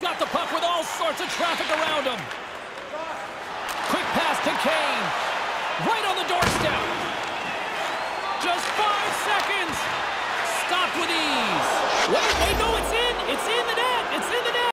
Got the puck with all sorts of traffic around him. Quick pass to Kane. Right on the doorstep. Just five seconds. Stopped with ease.